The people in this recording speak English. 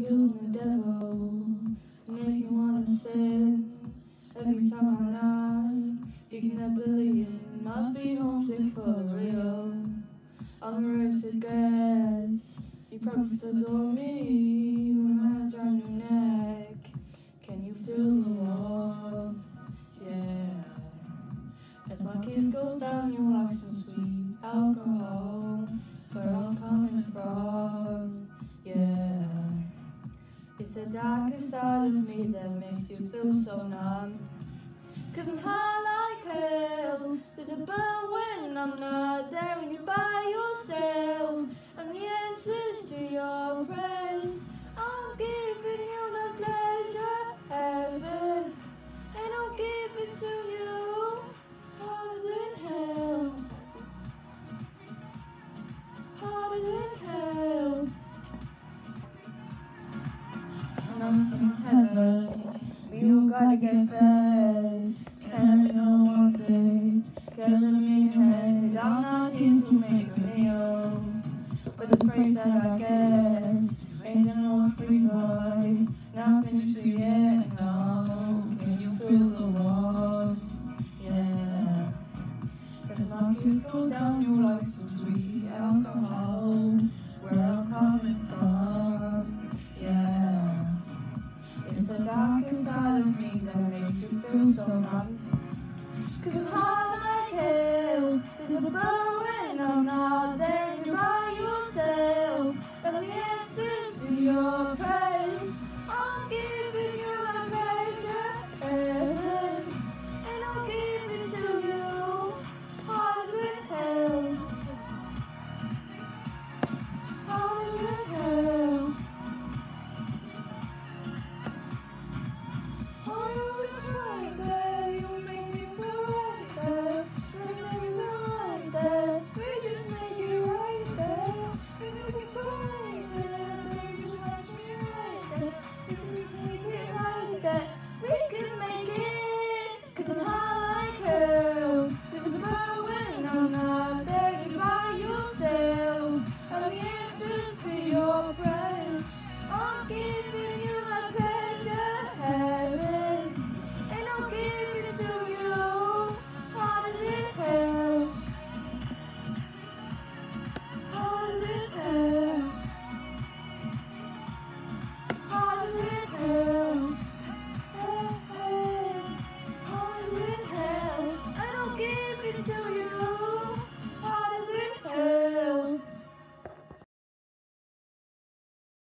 kills the devil, make you wanna sin. Every time I lie, you can have billion. Must be homesick for real. I'm the race it. You promised to adore me darkest side of me that makes you feel so numb. Cause I'm high like hell. There's a burn when I'm not there when you're by yourself. down heaven. We gotta get fed. Carry on one day. Get. Down our tears will make a meal. But the praise that I get. Ain't there no one Now boy. Not finished yet, no. Can you feel the warmth? Yeah. Cause my kiss goes down, your like so sweet. Alcohol, where I'm coming from. from someone. Cause it's hard like hell, there's a burden on all day, you're by yourself, and the answers to your prayers.